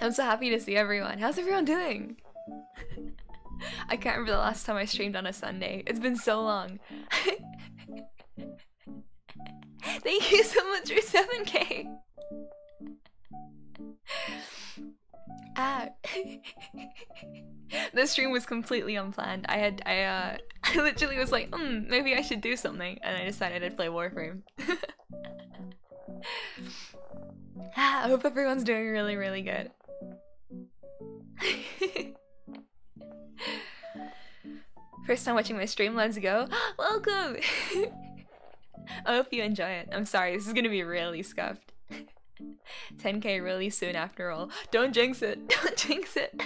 I'm so happy to see everyone. How's everyone doing? I can't remember the last time I streamed on a Sunday. It's been so long. Thank you so much for 7k. Ah. the stream was completely unplanned. I had I uh I literally was like, hmm, maybe I should do something and I decided I'd play Warframe. ah, I hope everyone's doing really, really good. First time watching my stream, let's go. Welcome! I hope you enjoy it. I'm sorry, this is gonna be really scuffed. 10k really soon after all. Don't jinx it! Don't jinx it!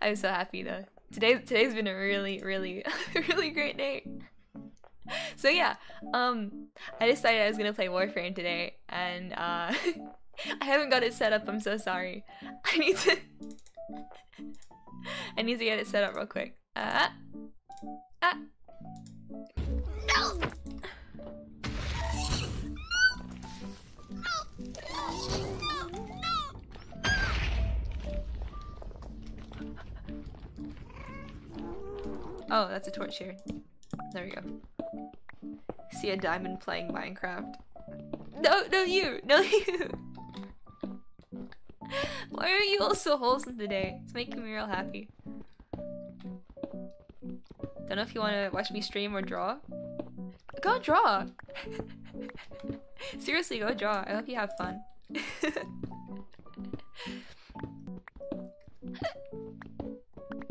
I'm so happy though. Today today's been a really, really, really great day. So yeah, um, I decided I was gonna play Warframe today, and uh, I haven't got it set up. I'm so sorry. I need to. I need to get it set up real quick. Ah, ah. No. Oh, that's a torch here. There we go. See a diamond playing Minecraft. No, no you! No you! Why are you all so wholesome today? It's making me real happy. Don't know if you want to watch me stream or draw. Go draw! Seriously, go draw. I hope you have fun.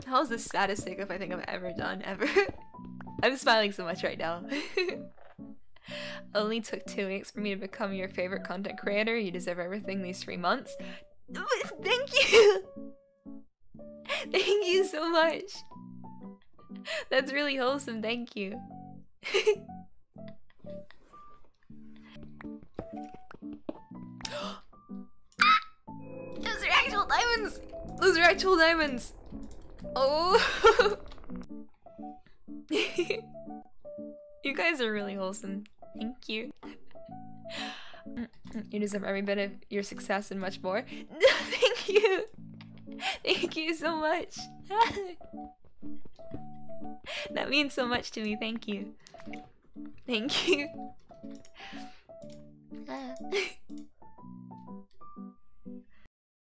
How is the saddest thing I think I've ever done, ever? I'm smiling so much right now. Only took two weeks for me to become your favorite content creator. You deserve everything these three months. Thank you! Thank you so much! That's really wholesome, thank you. Those are actual diamonds! Those are actual diamonds! Oh! you guys are really wholesome. Thank you. Mm, mm, you deserve every bit of your success and much more. Thank you! Thank you so much! that means so much to me, thank you. Thank you.